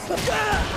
Oh,